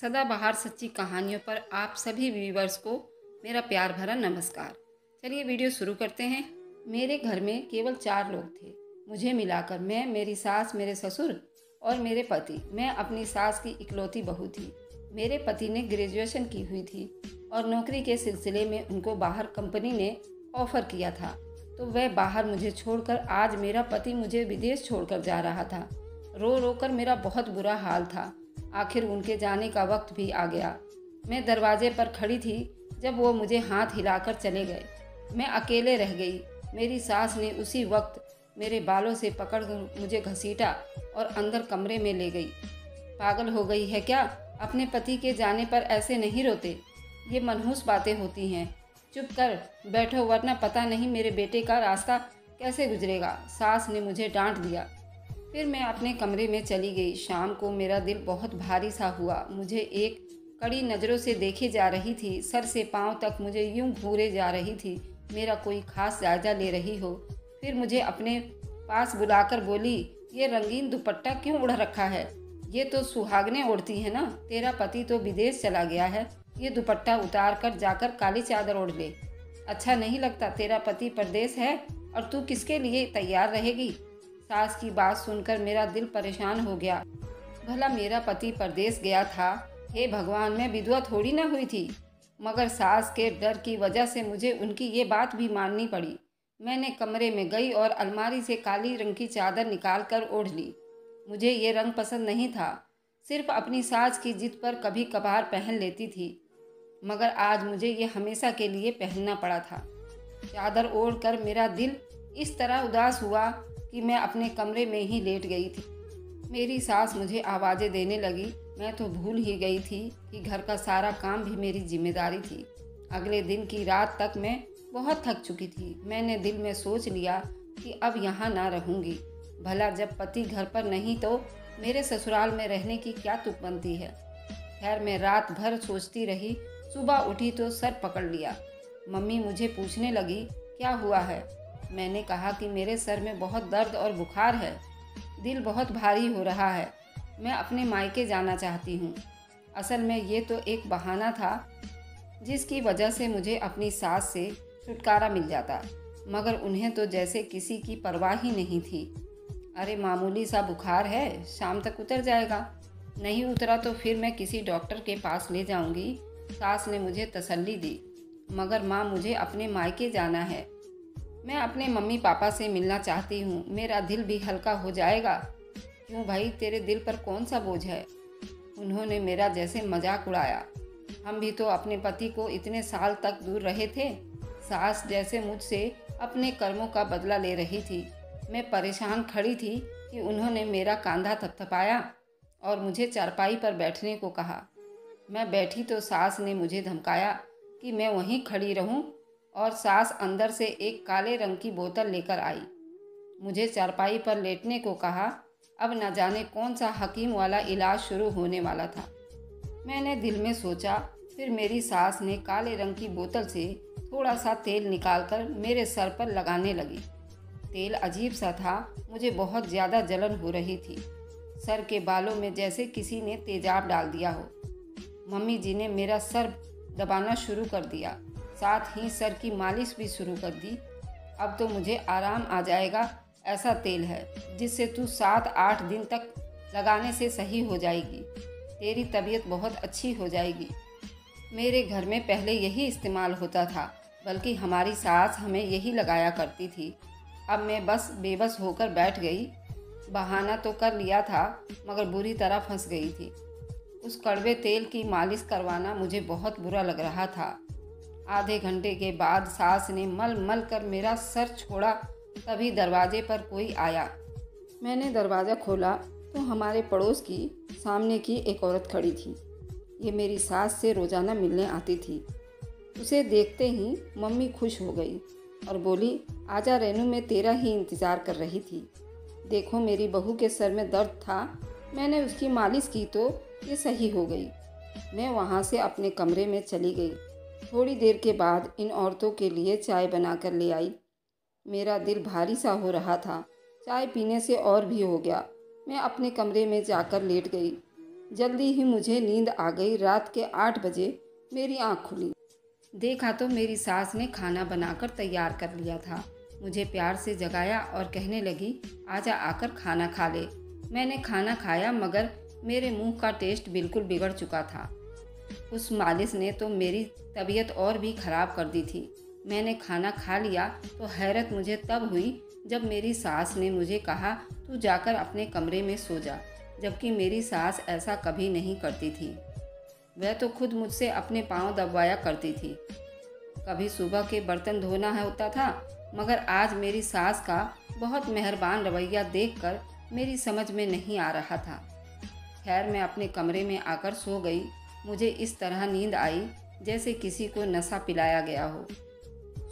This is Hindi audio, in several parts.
सदाबहार सच्ची कहानियों पर आप सभी व्यूवर्स को मेरा प्यार भरा नमस्कार। चलिए वीडियो शुरू करते हैं। मेरे घर में केवल चार लोग थे। मुझे मिलाकर मैं, मेरी सास, मेरे ससुर और मेरे पति। मैं अपनी सास की इकलौती बहू थी। मेरे पति ने ग्रेजुएशन की हुई थी और नौकरी के सिलसिले में उनको बाहर कंपनी ने ऑफ़र किया था। तो वह बाहर मुझे छोड़कर आज मेरा पति मुझे विदेश छोड़कर जा रहा था। रो रो कर मेरा बहुत बुरा हाल था। आखिर उनके जाने का वक्त भी आ गया। मैं दरवाजे पर खड़ी थी, जब वो मुझे हाथ हिलाकर चले गए। मैं अकेले रह गई। मेरी सास ने उसी वक्त मेरे बालों से पकड़ मुझे घसीटा और अंदर कमरे में ले गई। पागल हो गई है क्या? अपने पति के जाने पर ऐसे नहीं रोते? ये मनहूस बातें होती हैं। चुप कर बैठो, वरना पता नहीं मेरे बेटे का रास्ता कैसे गुजरेगा। सास ने मुझे डांट दिया। फिर मैं अपने कमरे में चली गई। शाम को मेरा दिल बहुत भारी सा हुआ। मुझे एक कड़ी नज़रों से देखे जा रही थी। सर से पाँव तक मुझे यूँ घूरे जा रही थी। मेरा कोई खास जायजा ले रही हो। फिर मुझे अपने पास बुलाकर बोली, ये रंगीन दुपट्टा क्यों उड़ रखा है? ये तो सुहागने उड़ती है ना? तेरा पति तो विदेश चला गया है। ये दुपट्टा उतार कर जाकर काली चादर ओढ़ ले। अच्छा नहीं लगता तेरा पति परदेश है? और तू किसके लिए तैयार रहेगी? सास की बात सुनकर मेरा दिल परेशान हो गया। भला मेरा पति परदेश गया था? हे भगवान, मैं विधवा थोड़ी ना हुई थी। मगर सास के डर की वजह से मुझे उनकी ये बात भी माननी पड़ी। मैंने कमरे में गई और अलमारी से काली रंग की चादर निकाल कर ओढ़ ली। मुझे ये रंग पसंद नहीं था। सिर्फ़ अपनी सास की जिद पर कभी कभार पहन लेती थी। मगर आज मुझे ये हमेशा के लिए पहनना पड़ा था। चादर ओढ़ कर मेरा दिल इस तरह उदास हुआ कि मैं अपने कमरे में ही लेट गई थी। मेरी सास मुझे आवाज़ें देने लगी। मैं तो भूल ही गई थी कि घर का सारा काम भी मेरी ज़िम्मेदारी थी। अगले दिन की रात तक मैं बहुत थक चुकी थी। मैंने दिल में सोच लिया कि अब यहाँ ना रहूँगी। भला जब पति घर पर नहीं तो मेरे ससुराल में रहने की क्या तुक बनती है? खैर, मैं रात भर सोचती रही। सुबह उठी तो सर पकड़ लिया। मम्मी मुझे पूछने लगी, क्या हुआ है? मैंने कहा कि मेरे सर में बहुत दर्द और बुखार है। दिल बहुत भारी हो रहा है। मैं अपने मायके जाना चाहती हूँ। असल में ये तो एक बहाना था, जिसकी वजह से मुझे अपनी सास से छुटकारा मिल जाता, मगर उन्हें तो जैसे किसी की परवाह ही नहीं थी। अरे, मामूली सा बुखार है, शाम तक उतर जाएगा। नहीं उतरा तो फिर मैं किसी डॉक्टर के पास ले जाऊँगी। सास ने मुझे तसल्ली दी, मगर माँ मुझे अपने मायके जाना है। मैं अपने मम्मी पापा से मिलना चाहती हूँ। मेरा दिल भी हल्का हो जाएगा। क्यों भाई? तेरे दिल पर कौन सा बोझ है? उन्होंने मेरा जैसे मज़ाक उड़ाया। हम भी तो अपने पति को इतने साल तक दूर रहे थे। सास जैसे मुझसे अपने कर्मों का बदला ले रही थी। मैं परेशान खड़ी थी कि उन्होंने मेरा कांधा थपथपाया और मुझे चारपाई पर बैठने को कहा। मैं बैठी तो सास ने मुझे धमकाया कि मैं वहीं खड़ी रहूँ। और सास अंदर से एक काले रंग की बोतल लेकर आई। मुझे चारपाई पर लेटने को कहा, अब न जाने कौन सा हकीम वाला इलाज शुरू होने वाला था। मैंने दिल में सोचा, फिर मेरी सास ने काले रंग की बोतल से थोड़ा सा तेल निकालकर मेरे सर पर लगाने लगी। तेल अजीब सा था, मुझे बहुत ज़्यादा जलन हो रही थी। सर के बालों में जैसे किसी ने तेजाब डाल दिया हो। मम्मी जी ने मेरा सर दबाना शुरू कर दिया। साथ ही सर की मालिश भी शुरू कर दी। अब तो मुझे आराम आ जाएगा, ऐसा तेल है, जिससे तू सात आठ दिन तक लगाने से सही हो जाएगी। तेरी तबीयत बहुत अच्छी हो जाएगी। मेरे घर में पहले यही इस्तेमाल होता था, बल्कि हमारी सास हमें यही लगाया करती थी। अब मैं बस बेबस होकर बैठ गई। बहाना तो कर लिया था, मगर बुरी तरह फंस गई थी। उस कड़वे तेल की मालिश करवाना मुझे बहुत बुरा लग रहा था। आधे घंटे के बाद सास ने मल मल कर मेरा सर छोड़ा, तभी दरवाजे पर कोई आया। मैंने दरवाज़ा खोला तो हमारे पड़ोस की सामने की एक औरत खड़ी थी। ये मेरी सास से रोज़ाना मिलने आती थी। उसे देखते ही मम्मी खुश हो गई और बोली, आजा रेनू, मैं तेरा ही इंतज़ार कर रही थी। देखो, मेरी बहू के सर में दर्द था, मैंने उसकी मालिश की तो ये सही हो गई। मैं वहाँ से अपने कमरे में चली गई। थोड़ी देर के बाद इन औरतों के लिए चाय बनाकर ले आई। मेरा दिल भारी सा हो रहा था। चाय पीने से और भी हो गया। मैं अपने कमरे में जाकर लेट गई। जल्दी ही मुझे नींद आ गई। रात के आठ बजे मेरी आँख खुली। देखा तो मेरी सास ने खाना बनाकर तैयार कर लिया था। मुझे प्यार से जगाया और कहने लगी, आजा आकर खाना खा ले। मैंने खाना खाया मगर मेरे मुँह का टेस्ट बिल्कुल बिगड़ चुका था। उस मालिश ने तो मेरी तबीयत और भी ख़राब कर दी थी। मैंने खाना खा लिया तो हैरत मुझे तब हुई जब मेरी सास ने मुझे कहा, तू जाकर अपने कमरे में सो जा। जबकि मेरी सास ऐसा कभी नहीं करती थी। वह तो खुद मुझसे अपने पाँव दबवाया करती थी। कभी सुबह के बर्तन धोना होता था, मगर आज मेरी सास का बहुत मेहरबान रवैया देखकर मेरी समझ में नहीं आ रहा था। खैर, मैं अपने कमरे में आकर सो गई। मुझे इस तरह नींद आई जैसे किसी को नशा पिलाया गया हो।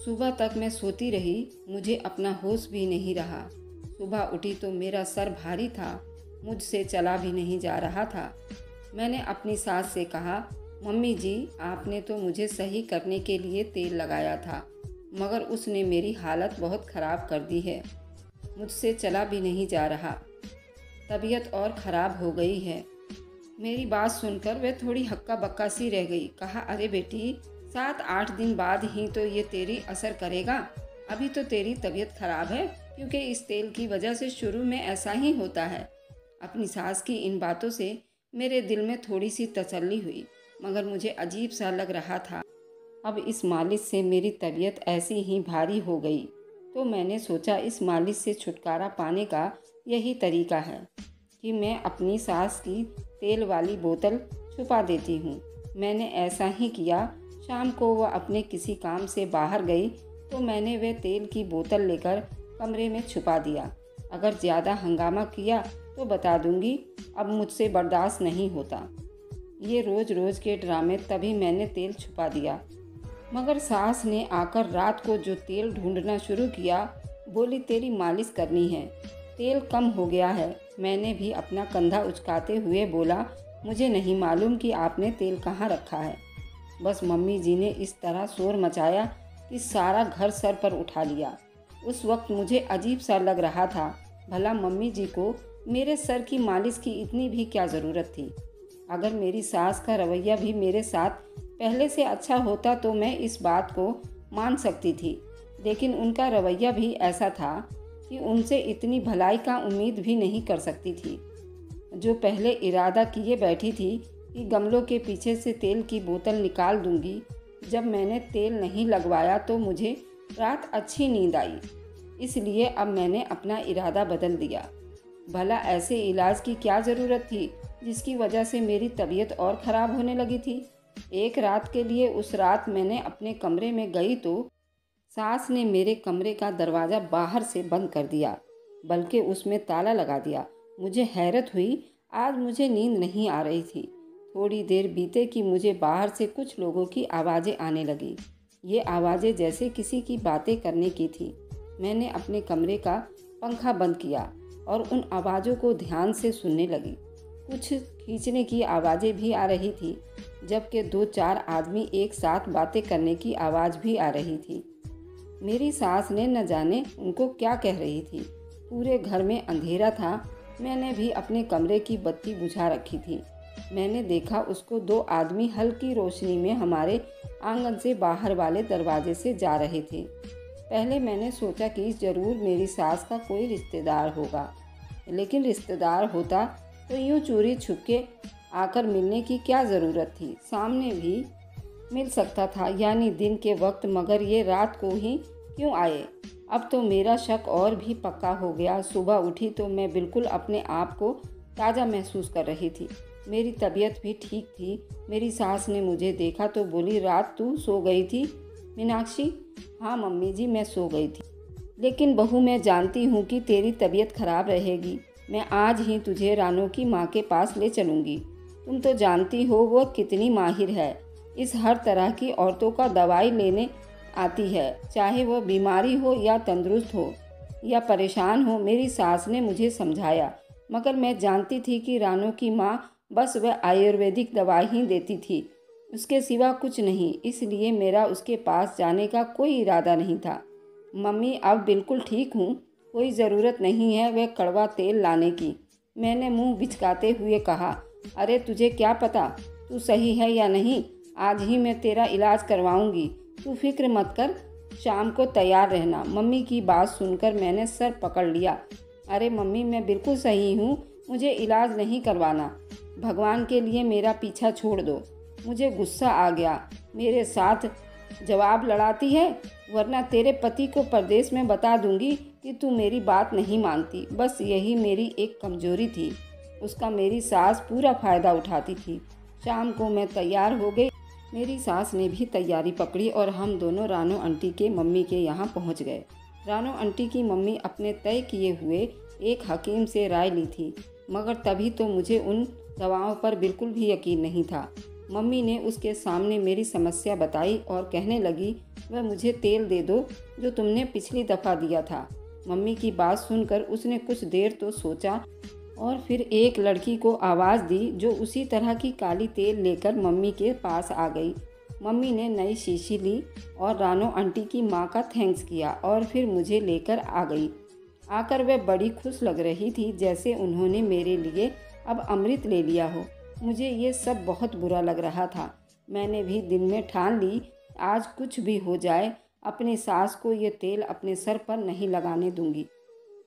सुबह तक मैं सोती रही, मुझे अपना होश भी नहीं रहा। सुबह उठी तो मेरा सर भारी था, मुझसे चला भी नहीं जा रहा था। मैंने अपनी सास से कहा, मम्मी जी, आपने तो मुझे सही करने के लिए तेल लगाया था, मगर उसने मेरी हालत बहुत ख़राब कर दी है, मुझसे चला भी नहीं जा रहा। तबीयत और ख़राब हो गई है मेरी बात सुनकर वह थोड़ी हक्का बक्का सी रह गई। कहा, अरे बेटी, सात आठ दिन बाद ही तो ये तेरी असर करेगा। अभी तो तेरी तबीयत ख़राब है, क्योंकि इस तेल की वजह से शुरू में ऐसा ही होता है। अपनी सास की इन बातों से मेरे दिल में थोड़ी सी तसल्ली हुई, मगर मुझे अजीब सा लग रहा था। अब इस मालिश से मेरी तबीयत ऐसी ही भारी हो गई तो मैंने सोचा इस मालिश से छुटकारा पाने का यही तरीका है कि मैं अपनी सास की तेल वाली बोतल छुपा देती हूँ। मैंने ऐसा ही किया। शाम को वह अपने किसी काम से बाहर गई तो मैंने वह तेल की बोतल लेकर कमरे में छुपा दिया। अगर ज़्यादा हंगामा किया तो बता दूँगी, अब मुझसे बर्दाश्त नहीं होता। ये रोज़ रोज़ के ड्रामे तभी मैंने तेल छुपा दिया। मगर सास ने आकर रात को जो तेल ढूंढना शुरू किया, बोली, तेरी मालिश करनी है। तेल कम हो गया है। मैंने भी अपना कंधा उचकाते हुए बोला, मुझे नहीं मालूम कि आपने तेल कहाँ रखा है। बस मम्मी जी ने इस तरह शोर मचाया कि सारा घर सर पर उठा लिया। उस वक्त मुझे अजीब सा लग रहा था, भला मम्मी जी को मेरे सर की मालिश की इतनी भी क्या ज़रूरत थी? अगर मेरी सास का रवैया भी मेरे साथ पहले से अच्छा होता तो मैं इस बात को मान सकती थी, लेकिन उनका रवैया भी ऐसा था कि उनसे इतनी भलाई का उम्मीद भी नहीं कर सकती थी। जो पहले इरादा किए बैठी थी कि गमलों के पीछे से तेल की बोतल निकाल दूँगी, जब मैंने तेल नहीं लगवाया तो मुझे रात अच्छी नींद आई। इसलिए अब मैंने अपना इरादा बदल दिया। भला ऐसे इलाज की क्या ज़रूरत थी, जिसकी वजह से मेरी तबीयत और ख़राब होने लगी थी? एक रात के लिए उस रात मैंने अपने कमरे में गई तो सास ने मेरे कमरे का दरवाज़ा बाहर से बंद कर दिया, बल्कि उसमें ताला लगा दिया। मुझे हैरत हुई, आज मुझे नींद नहीं आ रही थी। थोड़ी देर बीते कि मुझे बाहर से कुछ लोगों की आवाज़ें आने लगी। ये आवाज़ें जैसे किसी की बातें करने की थी। मैंने अपने कमरे का पंखा बंद किया और उन आवाज़ों को ध्यान से सुनने लगी। कुछ खींचने की आवाज़ें भी आ रही थी, जबकि दो चार आदमी एक साथ बातें करने की आवाज़ भी आ रही थी। मेरी सास ने न जाने उनको क्या कह रही थी। पूरे घर में अंधेरा था। मैंने भी अपने कमरे की बत्ती बुझा रखी थी। मैंने देखा उसको दो आदमी हल्की रोशनी में हमारे आँगन से बाहर वाले दरवाजे से जा रहे थे। पहले मैंने सोचा कि ज़रूर मेरी सास का कोई रिश्तेदार होगा। लेकिन रिश्तेदार होता तो यूँ चोरी छुप के आकर मिलने की क्या ज़रूरत थी? सामने भी मिल सकता था, यानी दिन के वक्त, मगर ये रात को ही क्यों आए? अब तो मेरा शक और भी पक्का हो गया। सुबह उठी तो मैं बिल्कुल अपने आप को ताज़ा महसूस कर रही थी। मेरी तबीयत भी ठीक थी। मेरी सास ने मुझे देखा तो बोली, रात तू सो गई थी? मीनाक्षी हाँ मम्मी जी, मैं सो गई थी। लेकिन बहू, मैं जानती हूँ कि तेरी तबीयत खराब रहेगी। मैं आज ही तुझे रानू की माँ के पास ले चलूँगी। तुम तो जानती हो वो कितनी माहिर है। इस हर तरह की औरतों का दवाई लेने आती है। चाहे वह बीमारी हो या तंदुरुस्त हो, या परेशान हो, मेरी सास ने मुझे समझाया। मगर मैं जानती थी कि रानू की माँ बस वह आयुर्वेदिक दवाई ही देती थी। उसके सिवा कुछ नहीं, इसलिए मेरा उसके पास जाने का कोई इरादा नहीं था। मम्मी, अब बिल्कुल ठीक हूँ, कोई ज़रूरत नहीं है वह कड़वा तेल लाने की। मैंने मुँह बिचकाते हुए कहा, अरे, तुझे क्या पता, तू सही है या नहीं? आज ही मैं तेरा इलाज करवाऊँगी। तू फ़िक्र मत कर, शाम को तैयार रहना। मम्मी की बात सुनकर मैंने सर पकड़ लिया। अरे मम्मी, मैं बिल्कुल सही हूँ, मुझे इलाज नहीं करवाना। भगवान के लिए मेरा पीछा छोड़ दो। मुझे गुस्सा आ गया। मेरे साथ जवाब लड़ाती है, वरना तेरे पति को परदेश में बता दूँगी कि तू मेरी बात नहीं मानती। बस यही मेरी एक कमज़ोरी थी। उसका मेरी सास पूरा फ़ायदा उठाती थी। शाम को मैं तैयार हो गई। मेरी सास ने भी तैयारी पकड़ी और हम दोनों रानो आंटी के मम्मी के यहाँ पहुँच गए। रानो आंटी की मम्मी अपने तय किए हुए एक हकीम से राय ली थी, मगर तभी तो मुझे उन दवाओं पर बिल्कुल भी यकीन नहीं था। मम्मी ने उसके सामने मेरी समस्या बताई और कहने लगी, वह मुझे तेल दे दो जो तुमने पिछली दफ़ा दिया था। मम्मी की बात सुनकर उसने कुछ देर तो सोचा और फिर एक लड़की को आवाज़ दी, जो उसी तरह की काली तेल लेकर मम्मी के पास आ गई। मम्मी ने नई शीशी ली और रानो आंटी की माँ का थैंक्स किया और फिर मुझे लेकर आ गई। आकर वह बड़ी खुश लग रही थी जैसे उन्होंने मेरे लिए अब अमृत ले लिया हो। मुझे ये सब बहुत बुरा लग रहा था। मैंने भी दिन में ठान ली, आज कुछ भी हो जाए, अपनी सास को ये तेल अपने सर पर नहीं लगाने दूँगी।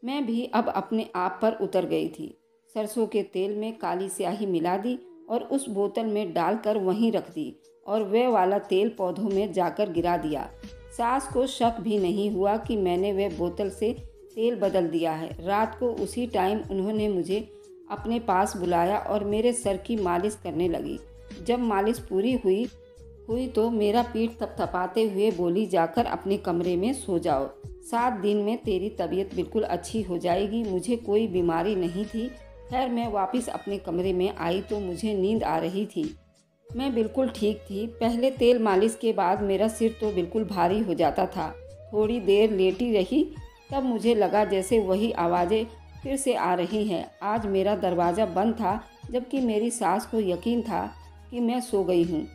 मैं भी अब अपने आप पर उतर गई थी। सरसों के तेल में काली स्याही मिला दी और उस बोतल में डालकर वहीं रख दी और वह वाला तेल पौधों में जाकर गिरा दिया। सास को शक भी नहीं हुआ कि मैंने वह बोतल से तेल बदल दिया है। रात को उसी टाइम उन्होंने मुझे अपने पास बुलाया और मेरे सर की मालिश करने लगी। जब मालिश पूरी हुई हुई तो मेरा पीठ थपथपाते हुए बोली, जाकर अपने कमरे में सो जाओ। सात दिन में तेरी तबीयत बिल्कुल अच्छी हो जाएगी। मुझे कोई बीमारी नहीं थी। खैर, मैं वापस अपने कमरे में आई तो मुझे नींद आ रही थी। मैं बिल्कुल ठीक थी। पहले तेल मालिश के बाद मेरा सिर तो बिल्कुल भारी हो जाता था। थोड़ी देर लेटी रही, तब मुझे लगा जैसे वही आवाज़ें फिर से आ रही हैं। आज मेरा दरवाज़ा बंद था, जबकि मेरी सास को यकीन था कि मैं सो गई हूँ।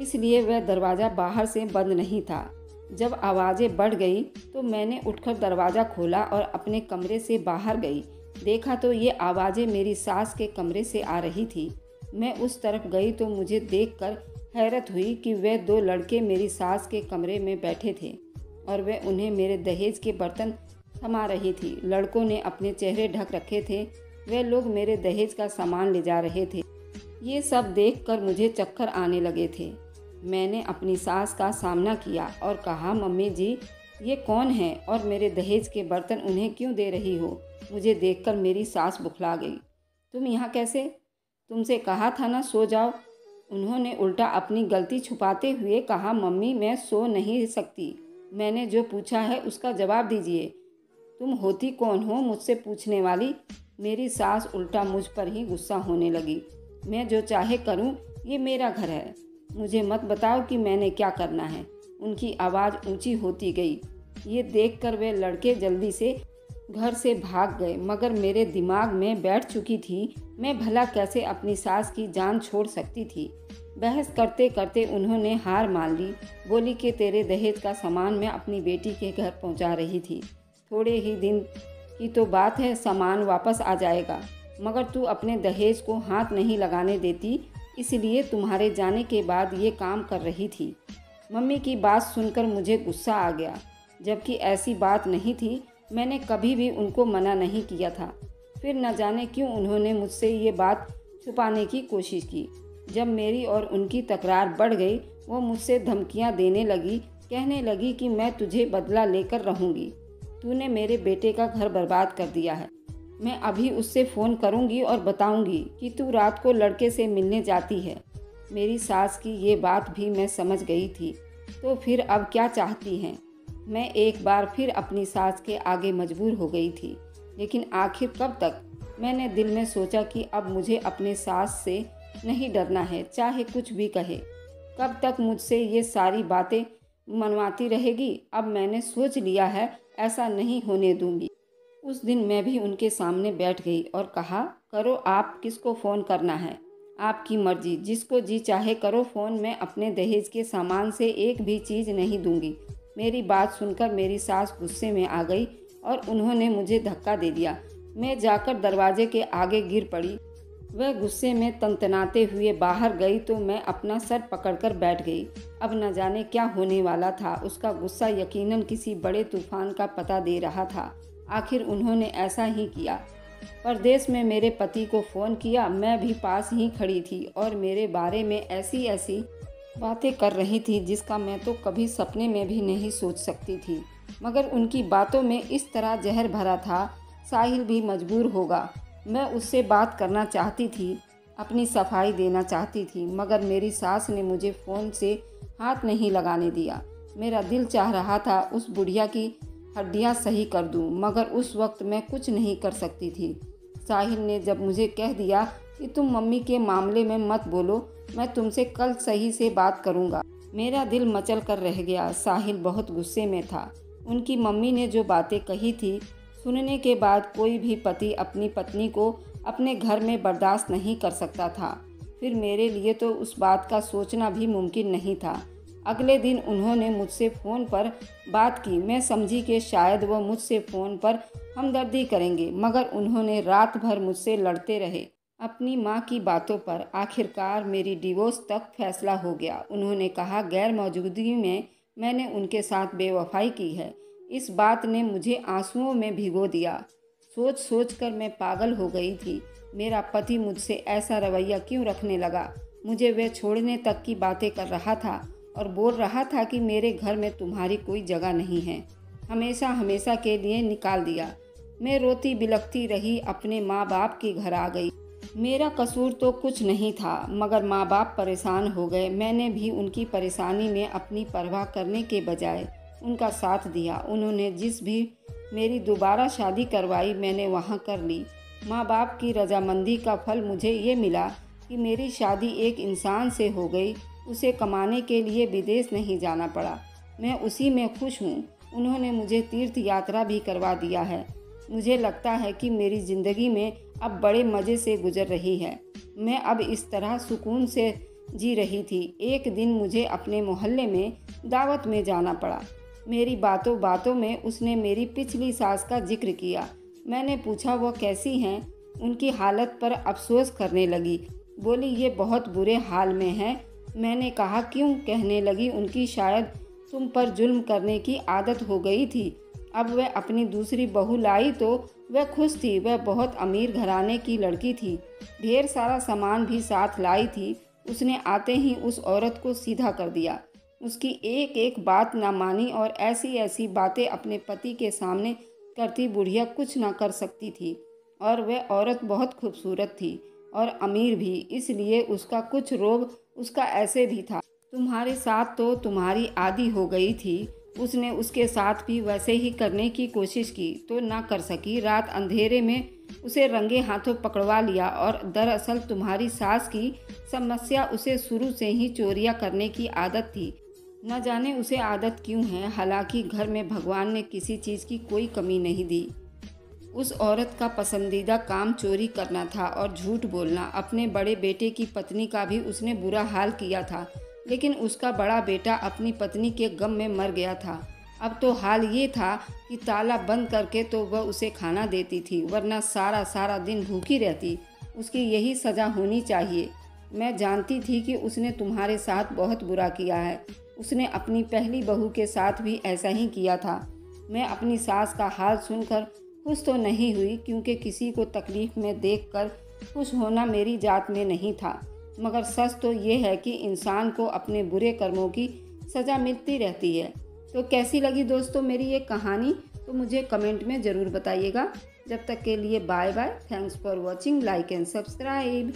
इसलिए वह दरवाज़ा बाहर से बंद नहीं था। जब आवाज़ें बढ़ गई तो मैंने उठकर दरवाज़ा खोला और अपने कमरे से बाहर गई। देखा तो ये आवाज़ें मेरी सास के कमरे से आ रही थी। मैं उस तरफ़ गई तो मुझे देखकर हैरत हुई कि वे दो लड़के मेरी सास के कमरे में बैठे थे और वे उन्हें मेरे दहेज के बर्तन थमा रही थी। लड़कों ने अपने चेहरे ढक रखे थे। वे लोग मेरे दहेज का सामान ले जा रहे थे। ये सब देखकर मुझे चक्कर आने लगे थे। मैंने अपनी सास का सामना किया और कहा, मम्मी जी, ये कौन है और मेरे दहेज के बर्तन उन्हें क्यों दे रही हो? मुझे देखकर मेरी सास बुखला गई। तुम यहाँ कैसे? तुमसे कहा था ना, सो जाओ। उन्होंने उल्टा अपनी गलती छुपाते हुए कहा, मम्मी, मैं सो नहीं सकती। मैंने जो पूछा है उसका जवाब दीजिए। तुम होती कौन हो मुझसे पूछने वाली? मेरी सास उल्टा मुझ पर ही गुस्सा होने लगी। मैं जो चाहे करूँ, ये मेरा घर है। मुझे मत बताओ कि मैंने क्या करना है। उनकी आवाज़ ऊँची होती गई। ये देखकर वे लड़के जल्दी से घर से भाग गए, मगर मेरे दिमाग में बैठ चुकी थी, मैं भला कैसे अपनी सास की जान छोड़ सकती थी? बहस करते करते उन्होंने हार मान ली, बोली कि तेरे दहेज का सामान मैं अपनी बेटी के घर पहुँचा रही थी। थोड़े ही दिन की तो बात है, सामान वापस आ जाएगा। मगर तू अपने दहेज को हाथ नहीं लगाने देती, इसलिए तुम्हारे जाने के बाद ये काम कर रही थी। मम्मी की बात सुनकर मुझे गुस्सा आ गया, जबकि ऐसी बात नहीं थी मैंने कभी भी उनको मना नहीं किया था। फिर न जाने क्यों उन्होंने मुझसे ये बात छुपाने की कोशिश की। जब मेरी और उनकी तकरार बढ़ गई, वो मुझसे धमकियाँ देने लगी, कहने लगी कि मैं तुझे बदला लेकर रहूँगी। तूने मेरे बेटे का घर बर्बाद कर दिया है। मैं अभी उससे फ़ोन करूँगी और बताऊँगी कि तू रात को लड़के से मिलने जाती है। मेरी सास की ये बात भी मैं समझ गई थी। तो फिर अब क्या चाहती हैं? मैं एक बार फिर अपनी सास के आगे मजबूर हो गई थी, लेकिन आखिर कब तक? मैंने दिल में सोचा कि अब मुझे अपने सास से नहीं डरना है, चाहे कुछ भी कहे। कब तक मुझसे ये सारी बातें मनवाती रहेगी, अब मैंने सोच लिया है, ऐसा नहीं होने दूँगी। उस दिन मैं भी उनके सामने बैठ गई और कहा, करो आप किसको फ़ोन करना है? आपकी मर्ज़ी, जिसको जी चाहे करो फ़ोन, मैं अपने दहेज के सामान से एक भी चीज़ नहीं दूँगी। मेरी बात सुनकर मेरी सास गुस्से में आ गई और उन्होंने मुझे धक्का दे दिया। मैं जाकर दरवाजे के आगे गिर पड़ी। वह गुस्से में तनतनाते हुए बाहर गई तो मैं अपना सर पकड़कर बैठ गई। अब न जाने क्या होने वाला था। उसका गुस्सा यकीनन किसी बड़े तूफ़ान का पता दे रहा था। आखिर उन्होंने ऐसा ही किया। परदेश में मेरे पति को फ़ोन किया। मैं भी पास ही खड़ी थी और मेरे बारे में ऐसी ऐसी बातें कर रही थी जिसका मैं तो कभी सपने में भी नहीं सोच सकती थी। मगर उनकी बातों में इस तरह जहर भरा था, साहिल भी मजबूर होगा। मैं उससे बात करना चाहती थी, अपनी सफ़ाई देना चाहती थी, मगर मेरी सास ने मुझे फ़ोन से हाथ नहीं लगाने दिया। मेरा दिल चाह रहा था उस बुढ़िया की हड्डियाँ सही कर दूँ, मगर उस वक्त मैं कुछ नहीं कर सकती थी। साहिल ने जब मुझे कह दिया कि तुम मम्मी के मामले में मत बोलो, मैं तुमसे कल सही से बात करूँगा। मेरा दिल मचल कर रह गया। साहिल बहुत गुस्से में था। उनकी मम्मी ने जो बातें कही थी, सुनने के बाद कोई भी पति अपनी पत्नी को अपने घर में बर्दाश्त नहीं कर सकता था। फिर मेरे लिए तो उस बात का सोचना भी मुमकिन नहीं था। अगले दिन उन्होंने मुझसे फ़ोन पर बात की। मैं समझी कि शायद वह मुझसे फ़ोन पर हमदर्दी करेंगे, मगर उन्होंने रात भर मुझसे लड़ते रहे। अपनी माँ की बातों पर आखिरकार मेरी डिवोर्स तक फैसला हो गया। उन्होंने कहा, गैर मौजूदगी में मैंने उनके साथ बेवफाई की है। इस बात ने मुझे आंसुओं में भिगो दिया। सोच सोच कर मैं पागल हो गई थी। मेरा पति मुझसे ऐसा रवैया क्यों रखने लगा? मुझे वह छोड़ने तक की बातें कर रहा था और बोल रहा था कि मेरे घर में तुम्हारी कोई जगह नहीं है। हमेशा हमेशा के लिए निकाल दिया। मैं रोती बिलखती रही, अपने माँ बाप के घर आ गई। मेरा कसूर तो कुछ नहीं था, मगर माँ बाप परेशान हो गए। मैंने भी उनकी परेशानी में अपनी परवाह करने के बजाय उनका साथ दिया। उन्होंने जिस भी मेरी दोबारा शादी करवाई, मैंने वहाँ कर ली। माँ बाप की रजामंदी का फल मुझे ये मिला कि मेरी शादी एक इंसान से हो गई। उसे कमाने के लिए विदेश नहीं जाना पड़ा। मैं उसी में खुश हूँ। उन्होंने मुझे तीर्थ यात्रा भी करवा दिया है। मुझे लगता है कि मेरी ज़िंदगी में अब बड़े मज़े से गुजर रही है। मैं अब इस तरह सुकून से जी रही थी। एक दिन मुझे अपने मोहल्ले में दावत में जाना पड़ा। मेरी बातों बातों में उसने मेरी पिछली सास का ज़िक्र किया। मैंने पूछा, वो कैसी हैं? उनकी हालत पर अफसोस करने लगी। बोली, ये बहुत बुरे हाल में हैं। मैंने कहा, क्यों कहने लगी? उनकी शायद तुम पर जुल्म करने की आदत हो गई थी। अब वह अपनी दूसरी बहू लाई तो वह खुश थी। वह बहुत अमीर घराने की लड़की थी। ढेर सारा सामान भी साथ लाई थी। उसने आते ही उस औरत को सीधा कर दिया। उसकी एक एक बात ना मानी और ऐसी ऐसी बातें अपने पति के सामने करती बुढ़िया कुछ ना कर सकती थी और वह औरत बहुत खूबसूरत थी और अमीर भी, इसलिए उसका कुछ रोग उसका ऐसे भी था। तुम्हारे साथ तो तुम्हारी आदि हो गई थी। उसने उसके साथ भी वैसे ही करने की कोशिश की तो ना कर सकी। रात अंधेरे में उसे रंगे हाथों पकड़वा लिया और दरअसल तुम्हारी सास की समस्या उसे शुरू से ही चोरियाँ करने की आदत थी। न जाने उसे आदत क्यों है, हालाँकि घर में भगवान ने किसी चीज़ की कोई कमी नहीं दी। उस औरत का पसंदीदा काम चोरी करना था और झूठ बोलना। अपने बड़े बेटे की पत्नी का भी उसने बुरा हाल किया था। लेकिन उसका बड़ा बेटा अपनी पत्नी के गम में मर गया था। अब तो हाल ये था कि ताला बंद करके तो वह उसे खाना देती थी, वरना सारा सारा दिन भूखी रहती। उसकी यही सज़ा होनी चाहिए। मैं जानती थी कि उसने तुम्हारे साथ बहुत बुरा किया है। उसने अपनी पहली बहू के साथ भी ऐसा ही किया था। मैं अपनी सास का हाल सुनकर खुश तो नहीं हुई, क्योंकि किसी को तकलीफ़ में देखकर खुश होना मेरी जात में नहीं था। मगर सच तो ये है कि इंसान को अपने बुरे कर्मों की सज़ा मिलती रहती है। तो कैसी लगी दोस्तों मेरी ये कहानी? तो मुझे कमेंट में ज़रूर बताइएगा। जब तक के लिए bye bye. Thanks for watching like and subscribe